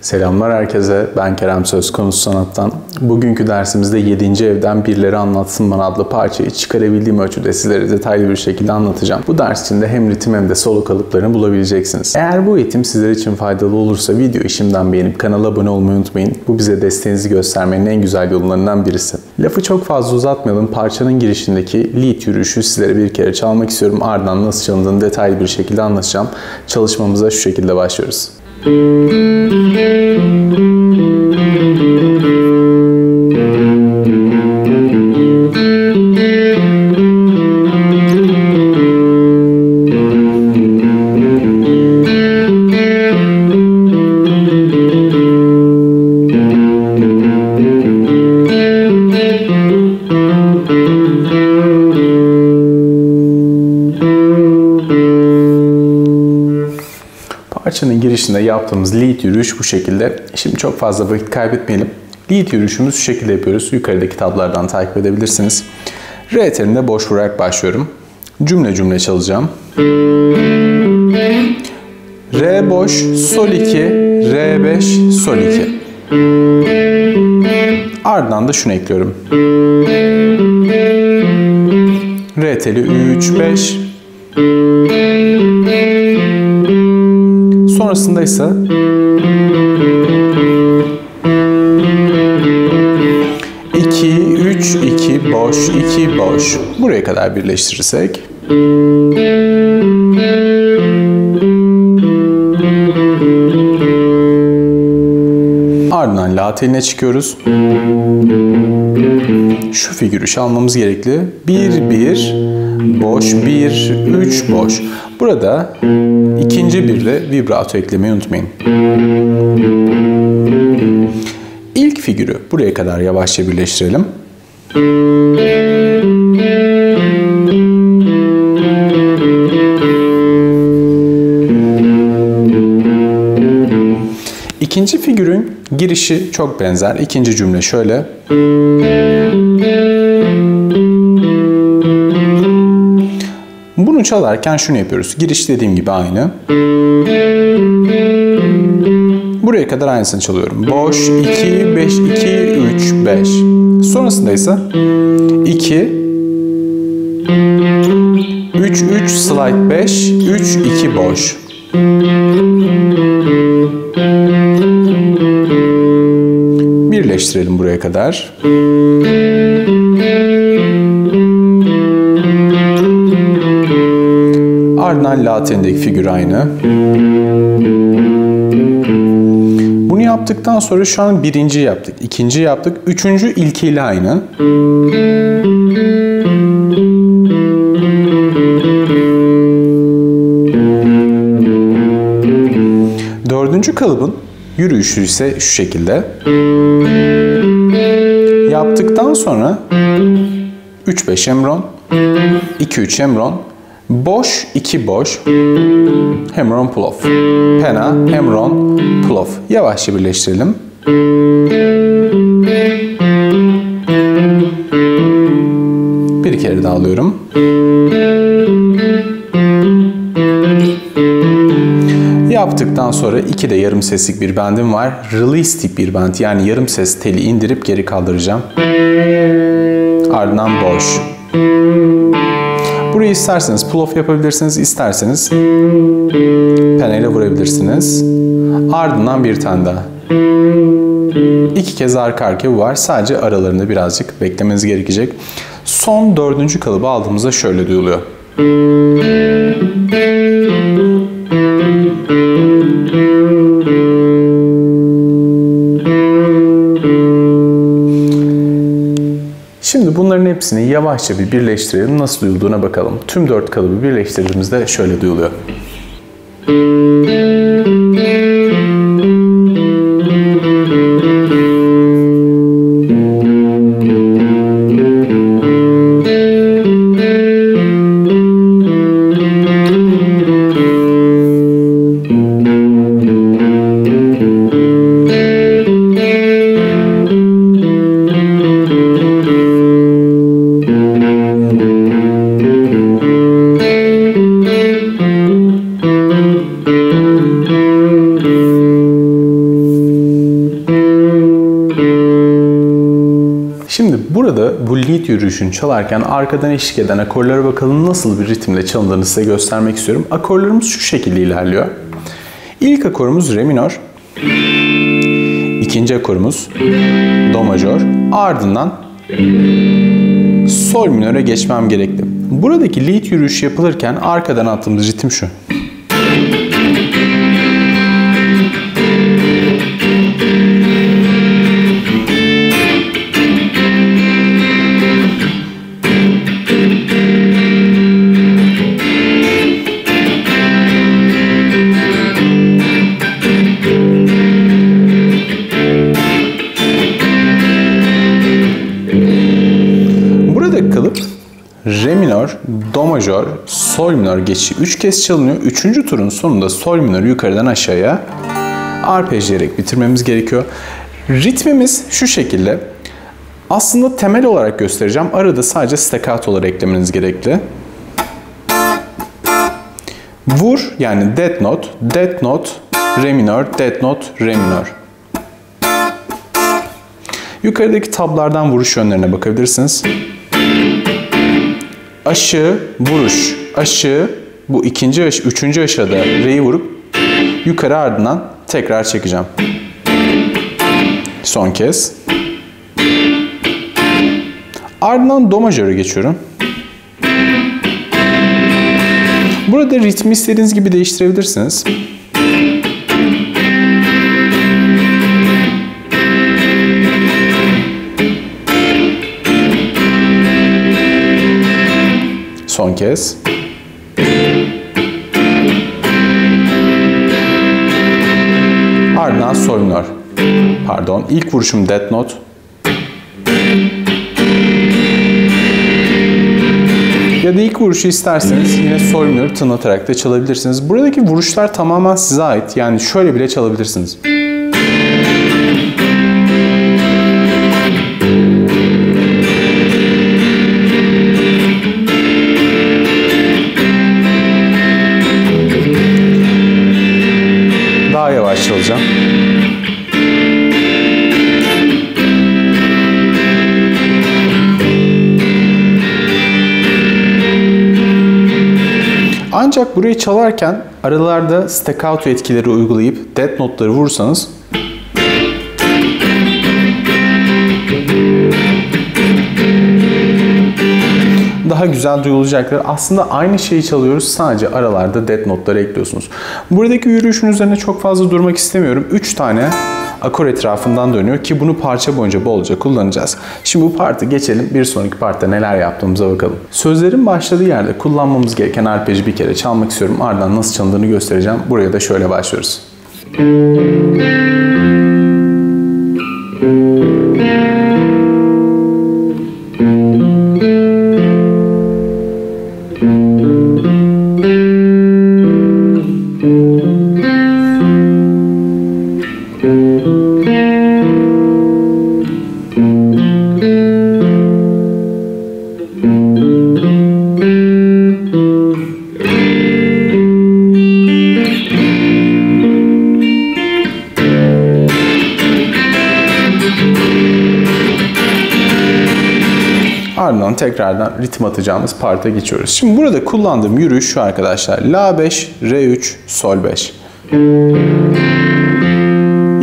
Selamlar herkese. Ben Kerem Söz Konusu Sanat'tan. Bugünkü dersimizde 7. evden Birileri Anlatsın Bana adlı parçayı çıkarabildiğim ölçüde sizlere detaylı bir şekilde anlatacağım. Bu ders içinde hem ritim hem de solo kalıplarını bulabileceksiniz. Eğer bu eğitim sizler için faydalı olursa videoyu şimdiden beğenip kanala abone olmayı unutmayın. Bu bize desteğinizi göstermenin en güzel yollarından birisi. Lafı çok fazla uzatmayalım. Parçanın girişindeki lead yürüyüşü sizlere bir kere çalmak istiyorum. Ardından nasıl çalındığını detaylı bir şekilde anlatacağım. Çalışmamıza şu şekilde başlıyoruz. Thank you. Parçanın girişinde yaptığımız lead yürüyüş bu şekilde. Şimdi çok fazla vakit kaybetmeyelim. Lead yürüyüşümüz şu şekilde yapıyoruz. Yukarıdaki tablardan takip edebilirsiniz. R telinde boş vurarak başlıyorum. Cümle cümle çalacağım. R boş, sol 2, R5, sol 2. Ardından da şunu ekliyorum. R teli 3, 5. Sonrasında ise iki, üç, iki, boş, iki, boş. Buraya kadar birleştirirsek. Ardından la teline çıkıyoruz. Şu figürü çalmamız gerekli. 1 1 boş 1 3 boş. Burada ikinci bir de vibrato eklemeyi unutmayın. İlk figürü buraya kadar yavaşça birleştirelim. İkinci figürün girişi çok benzer. İkinci cümle şöyle. Çalarken şunu yapıyoruz. Giriş dediğim gibi aynı. Buraya kadar aynısını çalıyorum. Boş, 2, 5, 2, 3, 5. Sonrasında ise 2, 3, 3, slide 5, 3, 2 boş. Birleştirelim buraya kadar. Ardından latendeki figür aynı. Bunu yaptıktan sonra şu an birinci yaptık, ikinci yaptık, üçüncü ilkiyle aynı. Dördüncü kalıbın yürüyüşü ise şu şekilde. Yaptıktan sonra 3-5 emron, 2-3 emron, boş 2 boş, hemron pull-off. Pena, hemron, pull-off. Yavaşça birleştirelim. Bir kere daha alıyorum. Yaptıktan sonra iki de yarım seslik bir bendim var. Release tip bir bend yani yarım ses teli indirip geri kaldıracağım. Ardından boş. Burayı isterseniz pull off yapabilirsiniz, isterseniz peneyle vurabilirsiniz. Ardından bir tane daha. İki kez arka arkaya var. Sadece aralarında birazcık beklemeniz gerekecek. Son dördüncü kalıbı aldığımızda şöyle duyuluyor. Şimdi hepsini yavaşça bir birleştirelim. Nasıl duyulduğuna bakalım. Tüm dört kalıbı birleştirdiğimizde şöyle duyuluyor. Şimdi lead yürüyüşünü çalarken arkadan eşlik eden akorlara bakalım nasıl bir ritimle çalındığını size göstermek istiyorum. Akorlarımız şu şekilde ilerliyor. İlk akorumuz re minör. İkinci akorumuz do majör. Ardından sol minöre geçmem gerekli. Buradaki lead yürüyüş yapılırken arkadan attığımız ritim şu. Majör, Sol minör geçişi 3 kez çalınıyor. 3. turun sonunda Sol minörü yukarıdan aşağıya arpejleyerek bitirmemiz gerekiyor. Ritmimiz şu şekilde. Aslında temel olarak göstereceğim. Arada sadece staccatolar eklemeniz gerekli. Vur yani dead note, dead note, re minör, dead note, re minör. Yukarıdaki tablardan vuruş yönlerine bakabilirsiniz. Aşı, vuruş, aşı, bu ikinci aşı, üçüncü aşağıda re'yi vurup yukarı ardından tekrar çekeceğim. Son kez. Ardından do majöre geçiyorum. Burada ritmi istediğiniz gibi değiştirebilirsiniz. Son kez. Ardından sol minör. Pardon. İlk vuruşum dead note. Ya da ilk vuruşu isterseniz yine sol minör tınlatarak da çalabilirsiniz. Buradaki vuruşlar tamamen size ait. Yani şöyle bile çalabilirsiniz. Ancak burayı çalarken aralarda staccato etkileri uygulayıp dead notları vurursanız daha güzel duyulacaktır. Aslında aynı şeyi çalıyoruz sadece aralarda dead notları ekliyorsunuz. Buradaki yürüyüşün üzerine çok fazla durmak istemiyorum. 3 tane akor etrafından dönüyor ki bunu parça boyunca bolca kullanacağız. Şimdi bu partı geçelim bir sonraki partta neler yaptığımıza bakalım. Sözlerin başladığı yerde kullanmamız gereken arpej'i bir kere çalmak istiyorum. Ardından nasıl çalındığını göstereceğim. Buraya da şöyle başlıyoruz. Ardından tekrardan ritim atacağımız parta geçiyoruz. Şimdi burada kullandığım yürüyüş şu arkadaşlar. La 5, Re 3, Sol 5.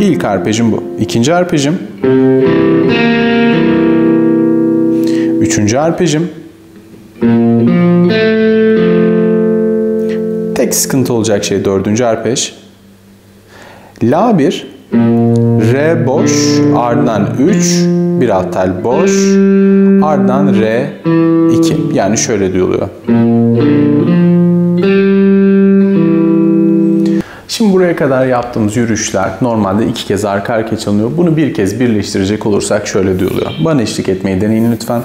İlk arpejim bu. İkinci arpejim. Üçüncü arpejim. Tek sıkıntı olacak şey dördüncü arpej. La 1, Re boş, ardından 3, bir alt tel boş, ardından Re 2. Yani şöyle duyuluyor. Şimdi buraya kadar yaptığımız yürüyüşler normalde iki kez arka arkaya çalınıyor. Bunu bir kez birleştirecek olursak şöyle duyuluyor. Bana eşlik etmeyi deneyin lütfen.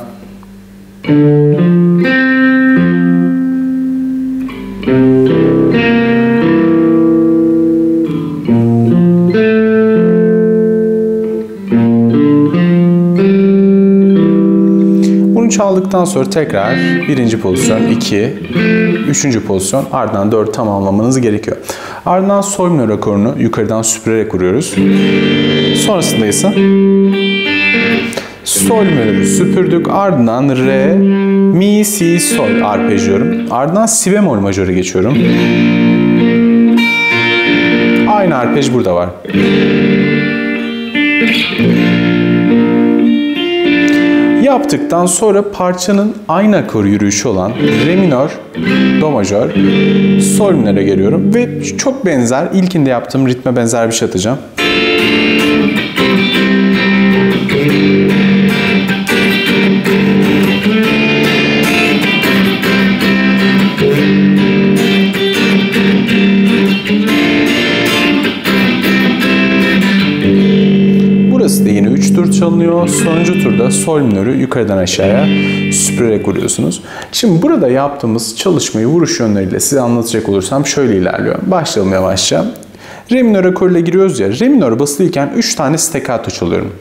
Çaldıktan sonra tekrar birinci pozisyon, iki, üçüncü pozisyon ardından dört tamamlamanız gerekiyor. Ardından sol akorunu yukarıdan süpürerek vuruyoruz. Sonrasında ise Sol minörü süpürdük. Ardından re, mi, si, sol arpejliyorum. Ardından si bemol majöre geçiyorum. Aynı arpej burada var. Yaptıktan sonra parçanın aynı akor yürüyüşü olan re minör, do majör, sol minöre geliyorum ve çok benzer ilkinde yaptığım ritme benzer bir şey atacağım. Sonuncu turda sol minörü yukarıdan aşağıya süpürerek vuruyorsunuz. Şimdi burada yaptığımız çalışmayı vuruş yönleriyle size anlatacak olursam şöyle ilerliyor. Başlayalım yavaşça. Re minör akoruyla giriyoruz ya. Re minör basılıyken 3 tane staccato çalıyorum.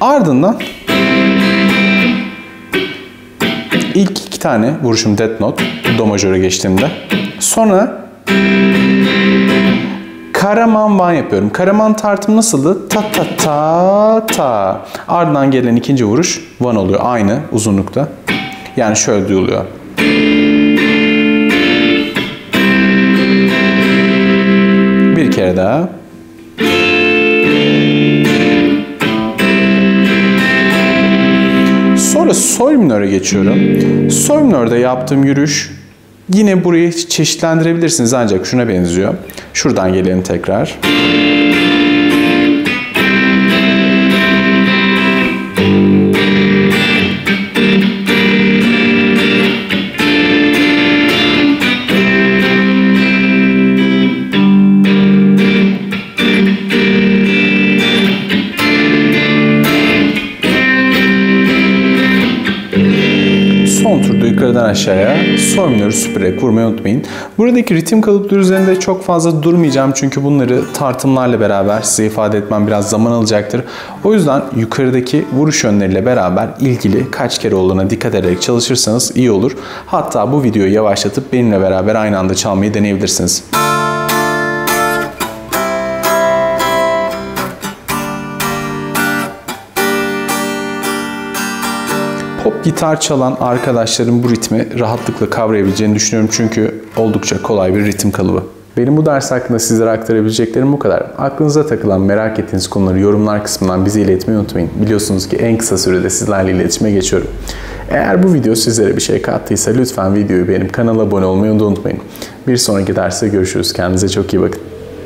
Ardından ilk iki tane vuruşum dead note do majöre geçtiğimde. Sonra Karaman Van yapıyorum. Karaman tartım nasıldı? Ta ta ta ta. Ardından gelen ikinci vuruş Van oluyor. Aynı uzunlukta. Yani şöyle duyuluyor. Bir kere daha. Sonra sol minöre geçiyorum. Sol minörde yaptığım yürüyüş yine burayı çeşitlendirebilirsiniz ancak şuna benziyor. Şuradan gelelim tekrar. Son turda yukarıdan aşağıya minörü süpürerek vurmayı unutmayın. Buradaki ritim kalıpları üzerinde çok fazla durmayacağım çünkü bunları tartımlarla beraber size ifade etmem biraz zaman alacaktır. O yüzden yukarıdaki vuruş yönleriyle beraber ilgili kaç kere olduğuna dikkat ederek çalışırsanız iyi olur. Hatta bu videoyu yavaşlatıp benimle beraber aynı anda çalmayı deneyebilirsiniz. Pop gitar çalan arkadaşların bu ritmi rahatlıkla kavrayabileceğini düşünüyorum çünkü oldukça kolay bir ritim kalıbı. Benim bu ders hakkında sizlere aktarabileceklerim bu kadar. Aklınıza takılan, merak ettiğiniz konuları yorumlar kısmından bize iletmeyi unutmayın. Biliyorsunuz ki en kısa sürede sizlerle iletişime geçiyorum. Eğer bu video sizlere bir şey kattıysa lütfen videoyu beğenip kanala abone olmayı unutmayın. Bir sonraki derste görüşürüz. Kendinize çok iyi bakın.